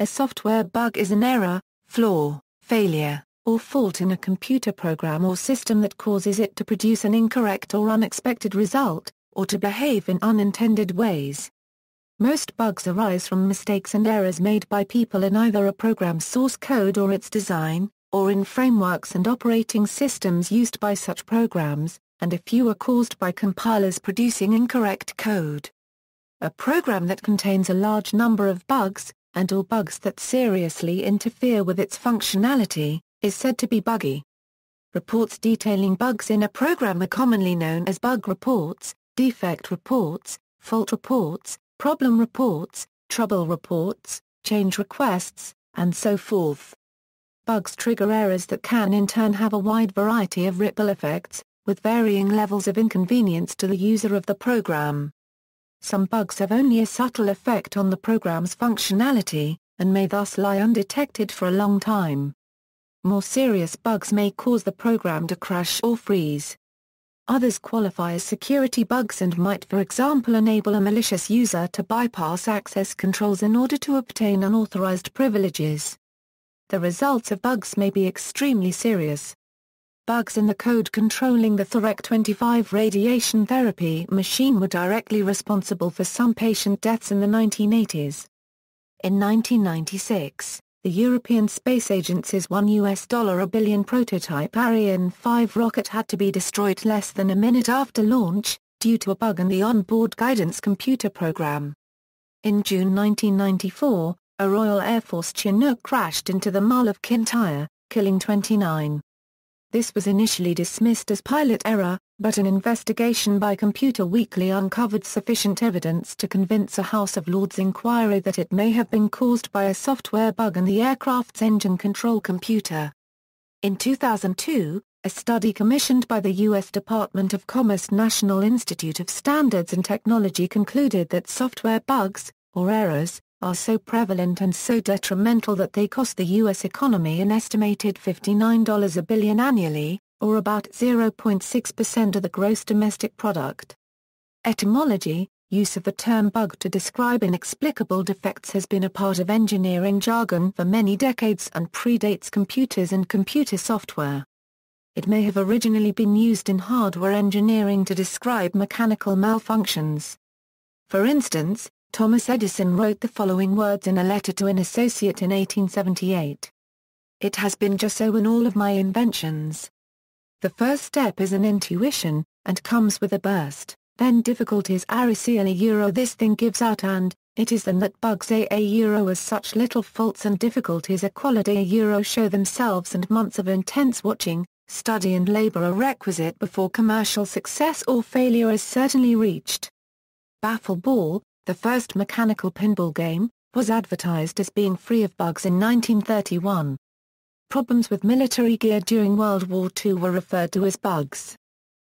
a software bug is an error, flaw, failure, or fault in a computer program or system that causes it to produce an incorrect or unexpected result, or to behave in unintended ways. Most bugs arise from mistakes and errors made by people in either a program's source code or its design, or in frameworks and operating systems used by such programs, and a few are caused by compilers producing incorrect code. A program that contains a large number of bugs, and or bugs that seriously interfere with its functionality, is said to be buggy. Reports detailing bugs in a program are commonly known as bug reports, defect reports, fault reports, problem reports, trouble reports, change requests, and so forth. Bugs trigger errors that can in turn have a wide variety of ripple effects, with varying levels of inconvenience to the user of the program. Some bugs have only a subtle effect on the program's functionality, and may thus lie undetected for a long time. More serious bugs may cause the program to crash or freeze. Others qualify as security bugs and might for example enable a malicious user to bypass access controls in order to obtain unauthorized privileges. The results of bugs may be extremely serious. Bugs in the code controlling the Therac-25 radiation therapy machine were directly responsible for some patient deaths in the 1980s. In 1996, the European Space Agency's one US dollar a billion prototype Ariane 5 rocket had to be destroyed less than a minute after launch, due to a bug in the onboard guidance computer program. In June 1994, a Royal Air Force Chinook crashed into the Mull of Kintyre, killing 29. This was initially dismissed as pilot error, but an investigation by Computer Weekly uncovered sufficient evidence to convince a House of Lords inquiry that it may have been caused by a software bug in the aircraft's engine control computer. In 2002, a study commissioned by the U.S. Department of Commerce National Institute of Standards and Technology concluded that software bugs, or errors, are so prevalent and so detrimental that they cost the U.S. economy an estimated $59 a billion annually, or about 0.6% of the gross domestic product. Etymology Use of the term bug to describe inexplicable defects has been a part of engineering jargon for many decades and predates computers and computer software. It may have originally been used in hardware engineering to describe mechanical malfunctions. For instance, Thomas Edison wrote the following words in a letter to an associate in 1878. It has been just so in all of my inventions. The first step is an intuition, and comes with a burst, then difficulties arisia and a euro this thing gives out and, it is then that bugs a euro as such little faults and difficulties a quality a euro show themselves and months of intense watching, study and labor are requisite before commercial success or failure is certainly reached. Baffle Ball, the first mechanical pinball game, was advertised as being free of bugs in 1931. Problems with military gear during World War II were referred to as bugs.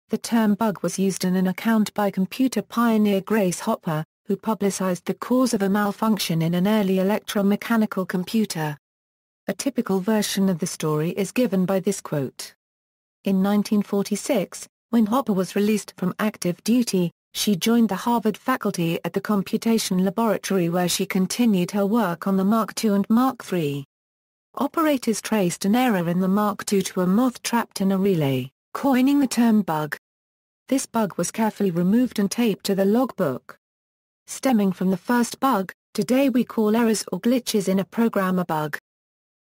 The term bug was used in an account by computer pioneer Grace Hopper, who publicized the cause of a malfunction in an early electromechanical computer. A typical version of the story is given by this quote. In 1946, when Hopper was released from active duty, she joined the Harvard faculty at the Computation Laboratory where she continued her work on the Mark II and Mark III. Operators traced an error in the Mark II to a moth trapped in a relay, coining the term bug. This bug was carefully removed and taped to the logbook. Stemming from the first bug, today we call errors or glitches in a program a bug.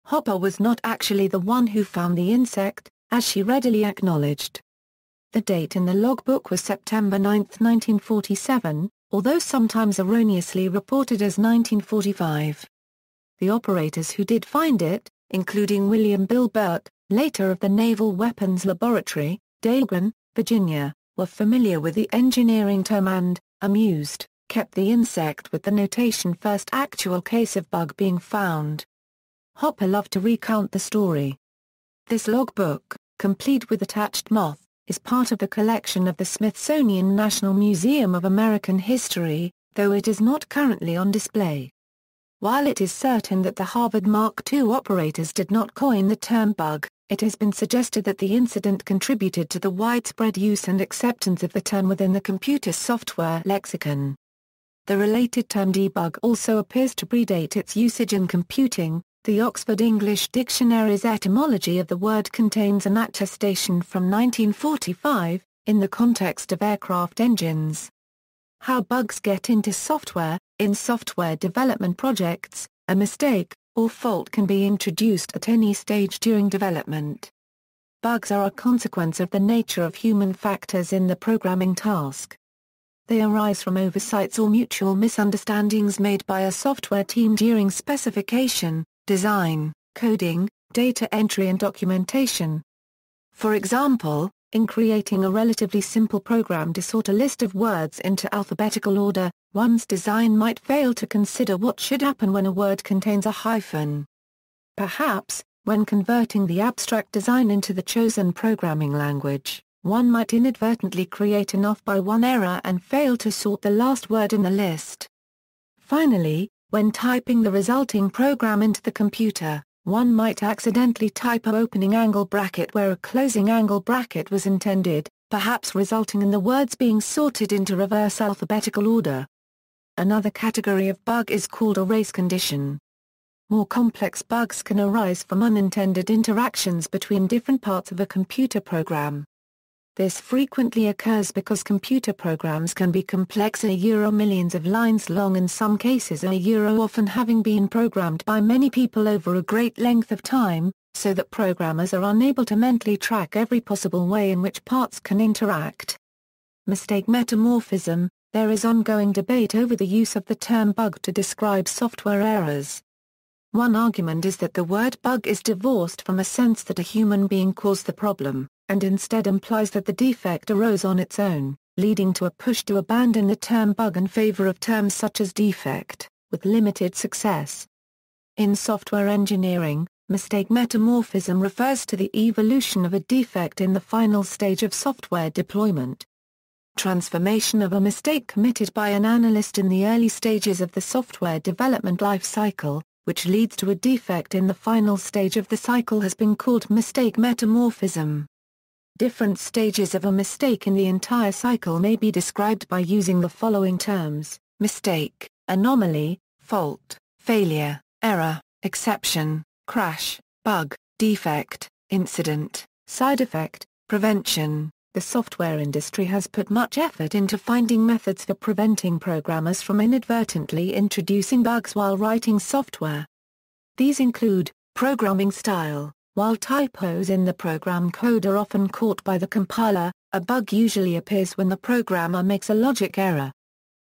Hopper was not actually the one who found the insect, as she readily acknowledged. The date in the logbook was September 9, 1947, although sometimes erroneously reported as 1945. The operators who did find it, including William Bill Burke, later of the Naval Weapons Laboratory, Dahlgren, Virginia, were familiar with the engineering term and, amused, kept the insect with the notation first actual case of bug being found. Hopper loved to recount the story. This logbook, complete with attached moth, is part of the collection of the Smithsonian National Museum of American History, though it is not currently on display. While it is certain that the Harvard Mark II operators did not coin the term bug, it has been suggested that the incident contributed to the widespread use and acceptance of the term within the computer software lexicon. the related term debug also appears to predate its usage in computing. The Oxford English Dictionary's etymology of the word contains an attestation from 1945, in the context of aircraft engines. How bugs get into software In software development projects, a mistake, or fault can be introduced at any stage during development. Bugs are a consequence of the nature of human factors in the programming task. They arise from oversights or mutual misunderstandings made by a software team during specification, design, coding, data entry and documentation. For example, in creating a relatively simple program to sort a list of words into alphabetical order, one's design might fail to consider what should happen when a word contains a hyphen. Perhaps, when converting the abstract design into the chosen programming language, one might inadvertently create an off-by-one error and fail to sort the last word in the list. Finally, when typing the resulting program into the computer, one might accidentally type a opening angle bracket where a closing angle bracket was intended, perhaps resulting in the words being sorted into reverse alphabetical order. Another category of bug is called a race condition. More complex bugs can arise from unintended interactions between different parts of a computer program. This frequently occurs because computer programs can be complex a euro millions of lines long in some cases a euro often having been programmed by many people over a great length of time, so that programmers are unable to mentally track every possible way in which parts can interact. Mistake metamorphism There is ongoing debate over the use of the term bug to describe software errors. One argument is that the word bug is divorced from a sense that a human being caused the problem and instead implies that the defect arose on its own, leading to a push to abandon the term bug in favor of terms such as defect, with limited success. In software engineering, mistake metamorphism refers to the evolution of a defect in the final stage of software deployment. Transformation of a mistake committed by an analyst in the early stages of the software development life cycle, which leads to a defect in the final stage of the cycle has been called mistake metamorphism. Different stages of a mistake in the entire cycle may be described by using the following terms, mistake, anomaly, fault, failure, error, exception, crash, bug, defect, incident, side effect, prevention. The software industry has put much effort into finding methods for preventing programmers from inadvertently introducing bugs while writing software. These include, programming style, while typos in the program code are often caught by the compiler, a bug usually appears when the programmer makes a logic error.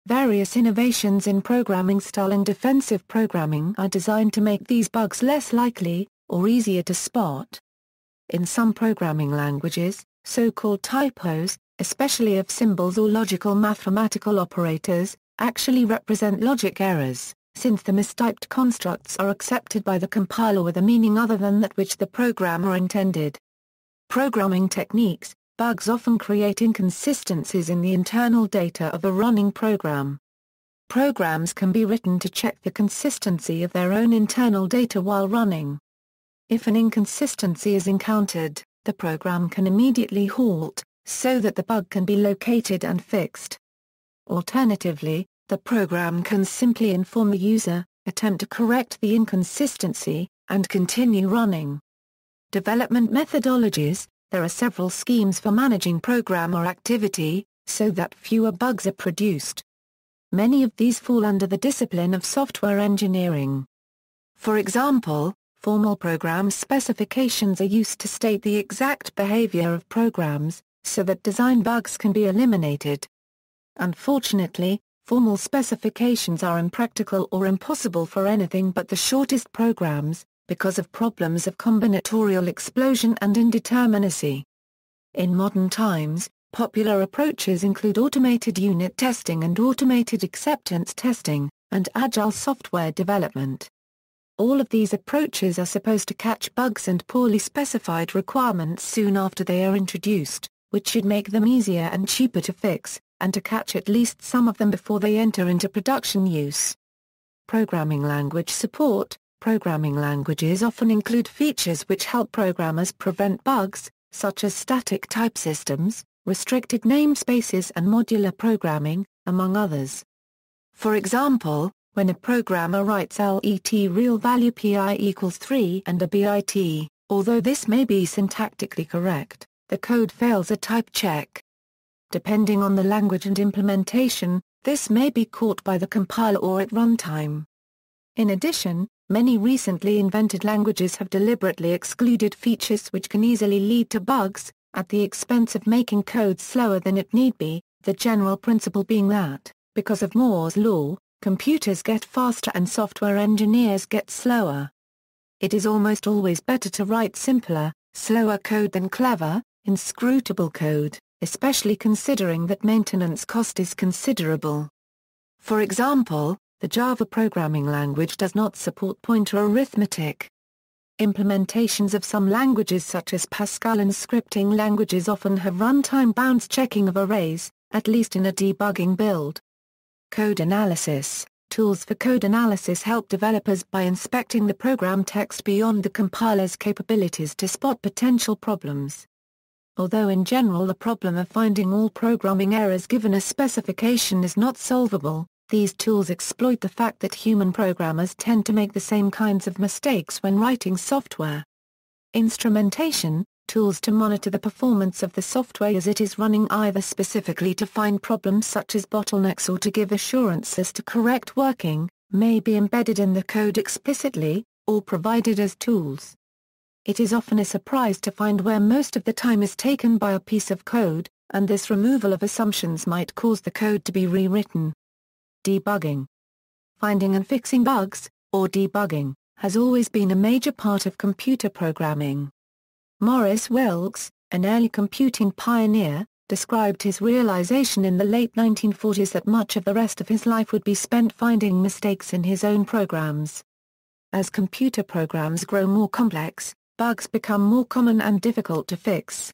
Various innovations in programming style and defensive programming are designed to make these bugs less likely, or easier to spot. In some programming languages, so-called typos, especially of symbols or logical mathematical operators, actually represent logic errors since the mistyped constructs are accepted by the compiler with a meaning other than that which the programmer intended. Programming techniques, bugs often create inconsistencies in the internal data of a running program. Programs can be written to check the consistency of their own internal data while running. If an inconsistency is encountered, the program can immediately halt, so that the bug can be located and fixed. Alternatively, the program can simply inform the user, attempt to correct the inconsistency, and continue running. Development methodologies There are several schemes for managing program or activity, so that fewer bugs are produced. Many of these fall under the discipline of software engineering. For example, formal program specifications are used to state the exact behavior of programs, so that design bugs can be eliminated. Unfortunately, Formal specifications are impractical or impossible for anything but the shortest programs, because of problems of combinatorial explosion and indeterminacy. In modern times, popular approaches include automated unit testing and automated acceptance testing, and agile software development. All of these approaches are supposed to catch bugs and poorly specified requirements soon after they are introduced, which should make them easier and cheaper to fix, and to catch at least some of them before they enter into production use. Programming language support Programming languages often include features which help programmers prevent bugs, such as static type systems, restricted namespaces and modular programming, among others. For example, when a programmer writes let real value pi equals 3 and a bit, although this may be syntactically correct, the code fails a type check. Depending on the language and implementation, this may be caught by the compiler or at runtime. In addition, many recently invented languages have deliberately excluded features which can easily lead to bugs, at the expense of making code slower than it need be, the general principle being that, because of Moore's law, computers get faster and software engineers get slower. It is almost always better to write simpler, slower code than clever, inscrutable code especially considering that maintenance cost is considerable. For example, the Java programming language does not support pointer arithmetic. Implementations of some languages such as Pascal and scripting languages often have runtime bounds checking of arrays, at least in a debugging build. Code analysis Tools for code analysis help developers by inspecting the program text beyond the compiler's capabilities to spot potential problems. Although in general the problem of finding all programming errors given a specification is not solvable, these tools exploit the fact that human programmers tend to make the same kinds of mistakes when writing software. Instrumentation, tools to monitor the performance of the software as it is running either specifically to find problems such as bottlenecks or to give assurance as to correct working, may be embedded in the code explicitly, or provided as tools. It is often a surprise to find where most of the time is taken by a piece of code, and this removal of assumptions might cause the code to be rewritten. Debugging. Finding and fixing bugs, or debugging, has always been a major part of computer programming. Maurice Wilkes, an early computing pioneer, described his realization in the late 1940s that much of the rest of his life would be spent finding mistakes in his own programs. As computer programs grow more complex, bugs become more common and difficult to fix.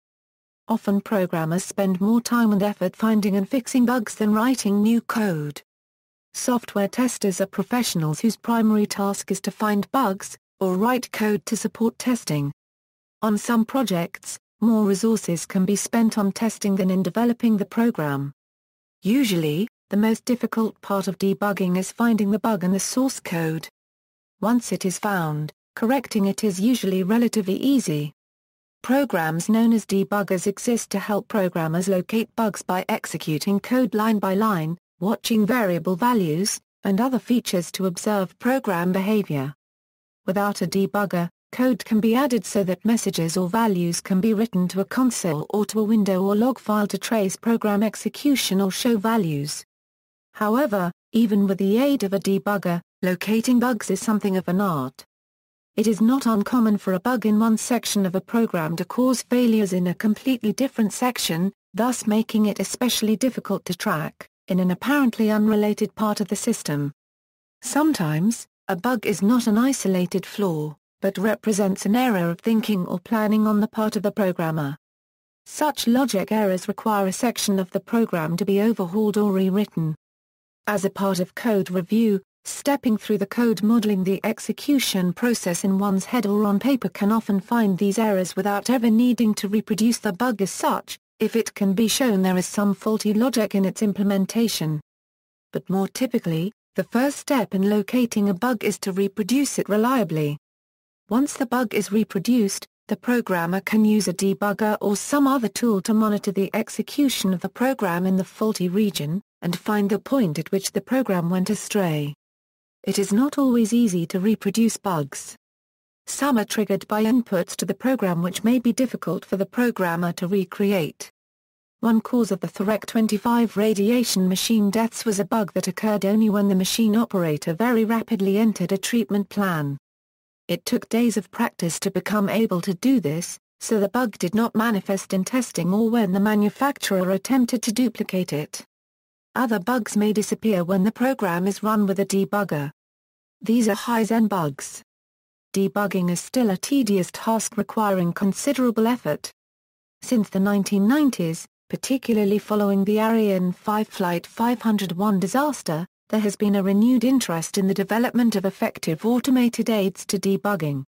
Often programmers spend more time and effort finding and fixing bugs than writing new code. Software testers are professionals whose primary task is to find bugs, or write code to support testing. On some projects, more resources can be spent on testing than in developing the program. Usually, the most difficult part of debugging is finding the bug in the source code. Once it is found, correcting it is usually relatively easy. Programs known as debuggers exist to help programmers locate bugs by executing code line by line, watching variable values, and other features to observe program behavior. Without a debugger, code can be added so that messages or values can be written to a console or to a window or log file to trace program execution or show values. However, even with the aid of a debugger, locating bugs is something of an art. It is not uncommon for a bug in one section of a program to cause failures in a completely different section, thus making it especially difficult to track, in an apparently unrelated part of the system. Sometimes, a bug is not an isolated flaw, but represents an error of thinking or planning on the part of the programmer. Such logic errors require a section of the program to be overhauled or rewritten. As a part of code review, Stepping through the code modeling the execution process in one's head or on paper can often find these errors without ever needing to reproduce the bug as such, if it can be shown there is some faulty logic in its implementation. But more typically, the first step in locating a bug is to reproduce it reliably. Once the bug is reproduced, the programmer can use a debugger or some other tool to monitor the execution of the program in the faulty region, and find the point at which the program went astray. It is not always easy to reproduce bugs. Some are triggered by inputs to the program which may be difficult for the programmer to recreate. One cause of the Therac 25 radiation machine deaths was a bug that occurred only when the machine operator very rapidly entered a treatment plan. It took days of practice to become able to do this, so the bug did not manifest in testing or when the manufacturer attempted to duplicate it. Other bugs may disappear when the program is run with a debugger. These are heisenbugs. Debugging is still a tedious task requiring considerable effort. Since the 1990s, particularly following the Ariane 5 Flight 501 disaster, there has been a renewed interest in the development of effective automated aids to debugging.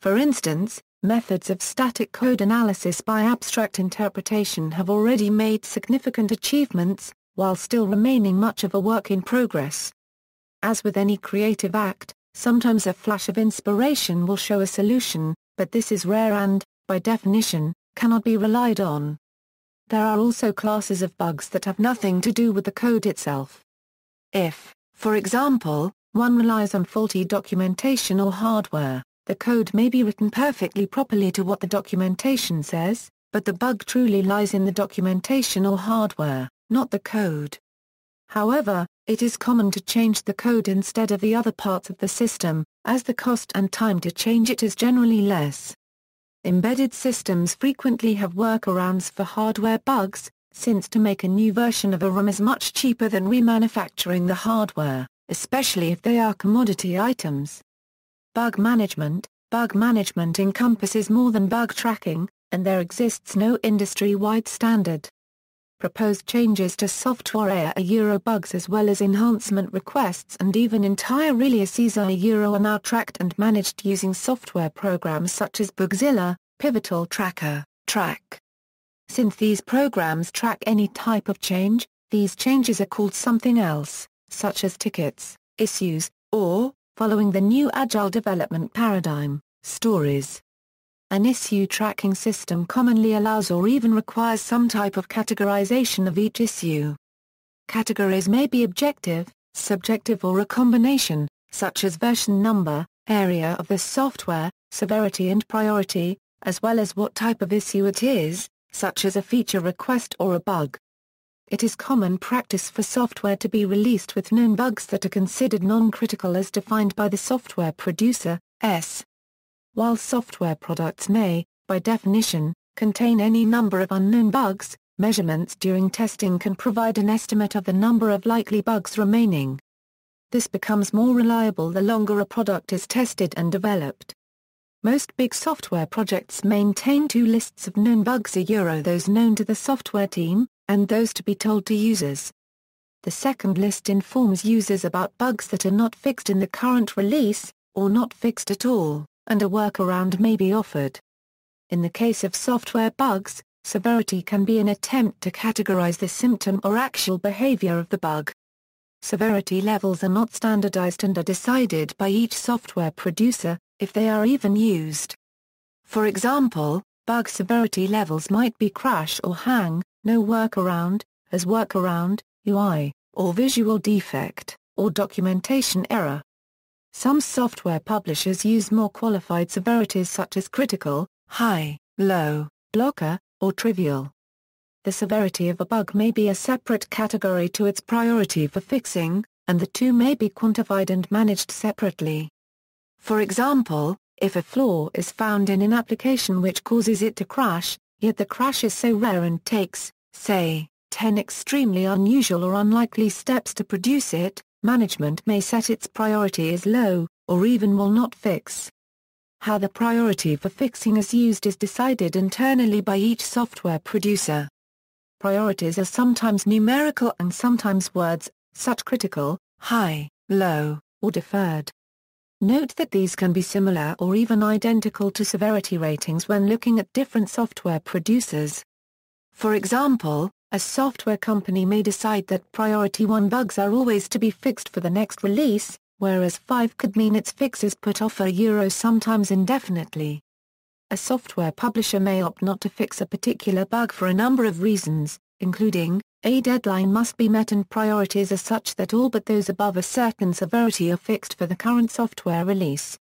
For instance, methods of static code analysis by abstract interpretation have already made significant achievements, while still remaining much of a work in progress. As with any creative act, sometimes a flash of inspiration will show a solution, but this is rare and, by definition, cannot be relied on. There are also classes of bugs that have nothing to do with the code itself. If, for example, one relies on faulty documentation or hardware, the code may be written perfectly properly to what the documentation says, but the bug truly lies in the documentation or hardware, not the code. However, it is common to change the code instead of the other parts of the system, as the cost and time to change it is generally less. Embedded systems frequently have workarounds for hardware bugs, since to make a new version of a ROM is much cheaper than remanufacturing the hardware, especially if they are commodity items. Bug management Bug management encompasses more than bug tracking, and there exists no industry-wide standard. Proposed changes to software are Euro bugs as well as enhancement requests and even entire releases are Euro are now tracked and managed using software programs such as Bugzilla, Pivotal Tracker, Trac. Since these programs track any type of change, these changes are called something else, such as tickets, issues, or, following the new agile development paradigm, stories. An issue tracking system commonly allows or even requires some type of categorization of each issue. Categories may be objective, subjective or a combination, such as version number, area of the software, severity and priority, as well as what type of issue it is, such as a feature request or a bug. It is common practice for software to be released with known bugs that are considered non-critical as defined by the software producer, S. While software products may, by definition, contain any number of unknown bugs, measurements during testing can provide an estimate of the number of likely bugs remaining. This becomes more reliable the longer a product is tested and developed. Most big software projects maintain two lists of known bugs a euro those known to the software team, and those to be told to users. The second list informs users about bugs that are not fixed in the current release, or not fixed at all, and a workaround may be offered. In the case of software bugs, severity can be an attempt to categorize the symptom or actual behavior of the bug. Severity levels are not standardized and are decided by each software producer, if they are even used. For example, bug severity levels might be crash or hang, no workaround, as workaround, UI, or visual defect, or documentation error. Some software publishers use more qualified severities such as critical, high, low, blocker, or trivial. The severity of a bug may be a separate category to its priority for fixing, and the two may be quantified and managed separately. For example, if a flaw is found in an application which causes it to crash, yet the crash is so rare and takes, say, 10 extremely unusual or unlikely steps to produce it, management may set its priority as low, or even will not fix. How the priority for fixing is used is decided internally by each software producer. Priorities are sometimes numerical and sometimes words, such critical, high, low, or deferred. Note that these can be similar or even identical to severity ratings when looking at different software producers. For example, a software company may decide that priority 1 bugs are always to be fixed for the next release, whereas 5 could mean its fix is put off a euro sometimes indefinitely. A software publisher may opt not to fix a particular bug for a number of reasons, including, a deadline must be met and priorities are such that all but those above a certain severity are fixed for the current software release.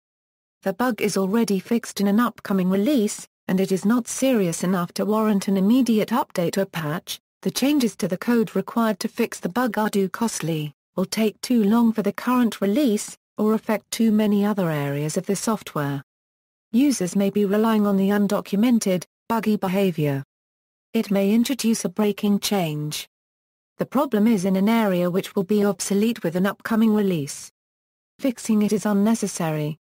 The bug is already fixed in an upcoming release, and it is not serious enough to warrant an immediate update or patch, the changes to the code required to fix the bug are too costly, will take too long for the current release, or affect too many other areas of the software. Users may be relying on the undocumented, buggy behavior. It may introduce a breaking change. The problem is in an area which will be obsolete with an upcoming release. Fixing it is unnecessary.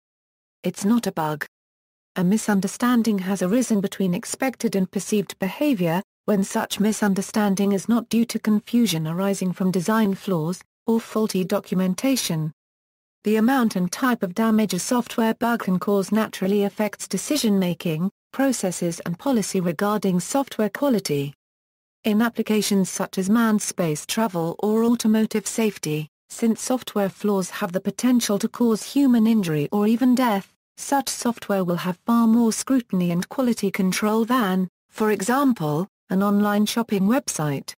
It's not a bug. A misunderstanding has arisen between expected and perceived behavior, when such misunderstanding is not due to confusion arising from design flaws, or faulty documentation. The amount and type of damage a software bug can cause naturally affects decision-making, processes and policy regarding software quality. In applications such as manned space travel or automotive safety, since software flaws have the potential to cause human injury or even death, such software will have far more scrutiny and quality control than, for example, an online shopping website.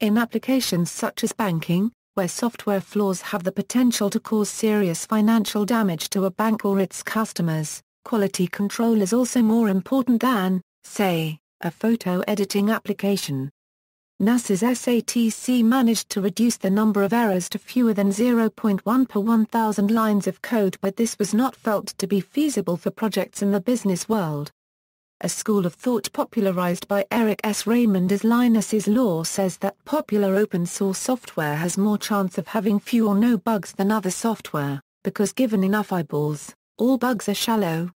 In applications such as banking, where software flaws have the potential to cause serious financial damage to a bank or its customers, quality control is also more important than, say, a photo editing application. NASA's SATC managed to reduce the number of errors to fewer than 0.1 per 1,000 lines of code but this was not felt to be feasible for projects in the business world. A school of thought popularized by Eric S. Raymond as Linus's law says that popular open-source software has more chance of having few or no bugs than other software, because given enough eyeballs, all bugs are shallow.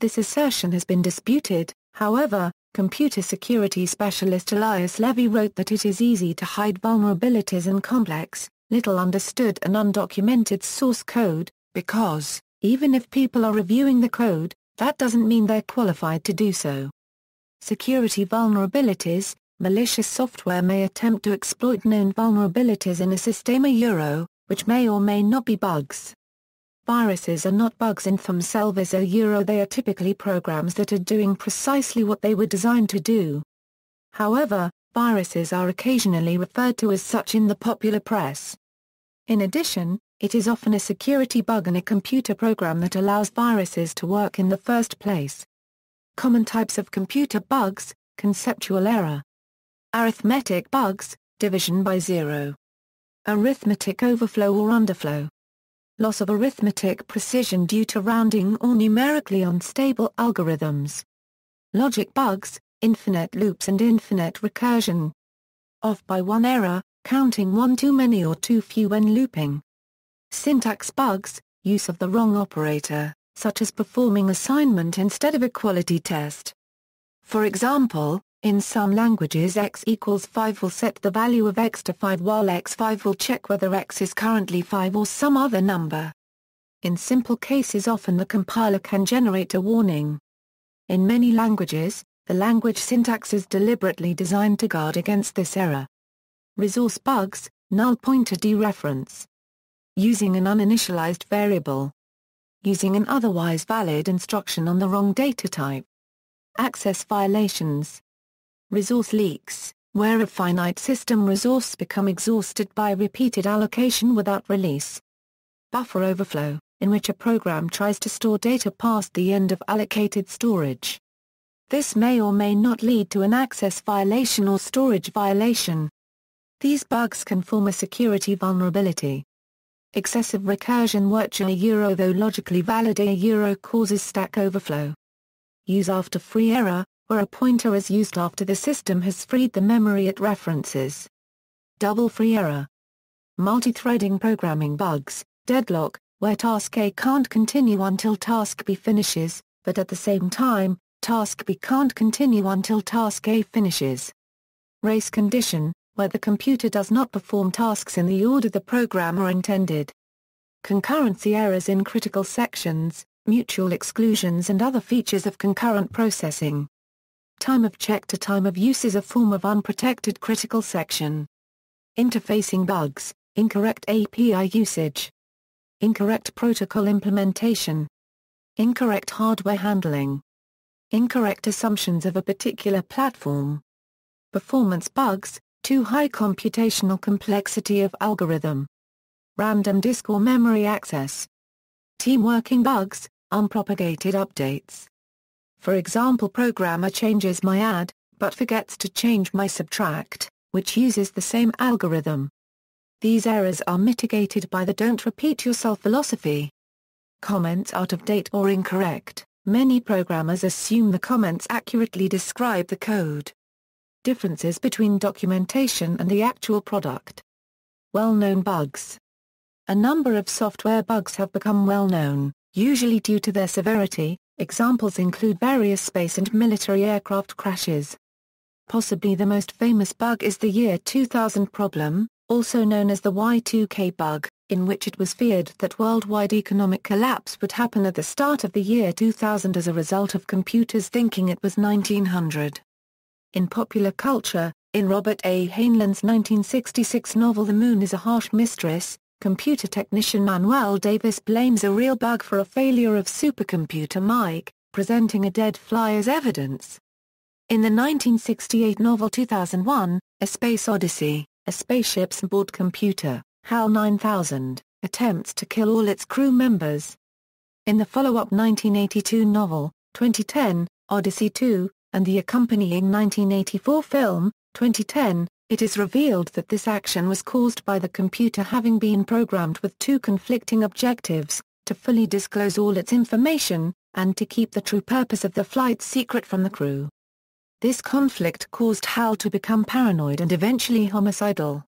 This assertion has been disputed, however, Computer security specialist Elias Levy wrote that it is easy to hide vulnerabilities in complex, little understood and undocumented source code, because, even if people are reviewing the code, that doesn't mean they're qualified to do so. Security vulnerabilities, malicious software may attempt to exploit known vulnerabilities in a system euro, which may or may not be bugs. Viruses are not bugs in themselves a euro they are typically programs that are doing precisely what they were designed to do. However, viruses are occasionally referred to as such in the popular press. In addition, it is often a security bug in a computer program that allows viruses to work in the first place. Common types of computer bugs, conceptual error. Arithmetic bugs, division by zero. Arithmetic overflow or underflow loss of arithmetic precision due to rounding or numerically unstable algorithms. Logic bugs, infinite loops and infinite recursion. Off by one error, counting one too many or too few when looping. Syntax bugs, use of the wrong operator, such as performing assignment instead of a quality test. For example, in some languages x equals 5 will set the value of x to 5 while x5 will check whether x is currently 5 or some other number. In simple cases often the compiler can generate a warning. In many languages, the language syntax is deliberately designed to guard against this error. Resource bugs, null pointer dereference. Using an uninitialized variable. Using an otherwise valid instruction on the wrong data type. Access violations resource leaks, where a finite system resource become exhausted by repeated allocation without release. Buffer overflow, in which a program tries to store data past the end of allocated storage. This may or may not lead to an access violation or storage violation. These bugs can form a security vulnerability. Excessive recursion virtual euro though logically valid a euro causes stack overflow. Use after free error, where a pointer is used after the system has freed the memory it references. Double free error. Multi-threading programming bugs, deadlock, where task A can't continue until task B finishes, but at the same time, task B can't continue until task A finishes. Race condition, where the computer does not perform tasks in the order the programmer intended. Concurrency errors in critical sections, mutual exclusions and other features of concurrent processing. Time of check to time of use is a form of unprotected critical section. Interfacing bugs, incorrect API usage. Incorrect protocol implementation. Incorrect hardware handling. Incorrect assumptions of a particular platform. Performance bugs, too high computational complexity of algorithm. Random disk or memory access. Team working bugs, unpropagated updates. For example programmer changes my add, but forgets to change my subtract, which uses the same algorithm. These errors are mitigated by the don't repeat yourself philosophy. Comments out of date or incorrect, many programmers assume the comments accurately describe the code. Differences between documentation and the actual product. Well-known bugs. A number of software bugs have become well known, usually due to their severity, Examples include various space and military aircraft crashes. Possibly the most famous bug is the year 2000 problem, also known as the Y2K bug, in which it was feared that worldwide economic collapse would happen at the start of the year 2000 as a result of computers thinking it was 1900. In popular culture, In Robert A. Heinlein's 1966 novel The Moon is a Harsh Mistress, computer technician Manuel Davis blames a real bug for a failure of supercomputer Mike, presenting a dead fly as evidence. In the 1968 novel 2001, A Space Odyssey, a spaceship's board computer, HAL 9000, attempts to kill all its crew members. In the follow-up 1982 novel, 2010, Odyssey 2, and the accompanying 1984 film, 2010, it is revealed that this action was caused by the computer having been programmed with two conflicting objectives, to fully disclose all its information, and to keep the true purpose of the flight secret from the crew. This conflict caused HAL to become paranoid and eventually homicidal.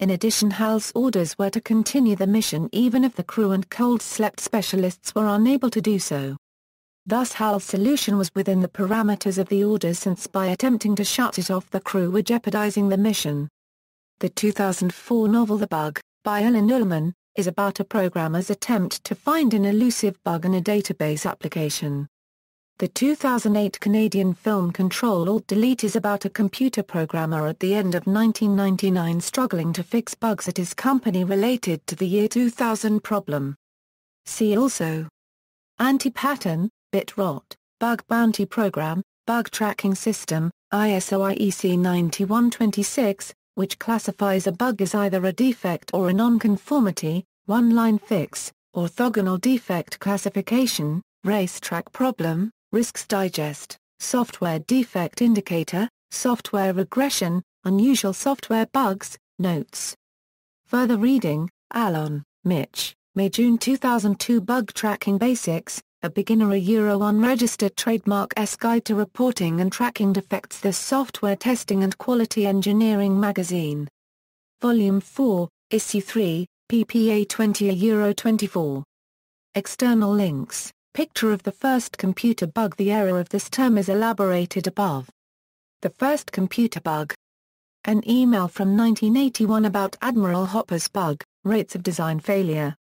In addition HAL's orders were to continue the mission even if the crew and cold-slept specialists were unable to do so. Thus HAL's solution was within the parameters of the order since by attempting to shut it off the crew were jeopardizing the mission. The 2004 novel The Bug, by Ellen Ullman, is about a programmer's attempt to find an elusive bug in a database application. The 2008 Canadian film Control-Alt-Delete is about a computer programmer at the end of 1999 struggling to fix bugs at his company related to the year 2000 problem. See also Anti-pattern, bit rot, bug bounty program, bug tracking system, ISO IEC 9126, which classifies a bug as either a defect or a nonconformity, one-line fix, orthogonal defect classification, racetrack problem, Risks Digest, Software Defect Indicator, Software Regression, Unusual Software Bugs, Notes. Further reading, Allen, Mitch, May-June 2002 Bug Tracking Basics, A Beginner a Euro Unregistered Trademark S Guide to Reporting and Tracking Defects The Software Testing and Quality Engineering Magazine. Volume 4, Issue 3, PPA 20 a Euro 24. External links Picture of the first computer bug The error of this term is elaborated above. The first computer bug. An email from 1981 about Admiral Hopper's bug, rates of design failure,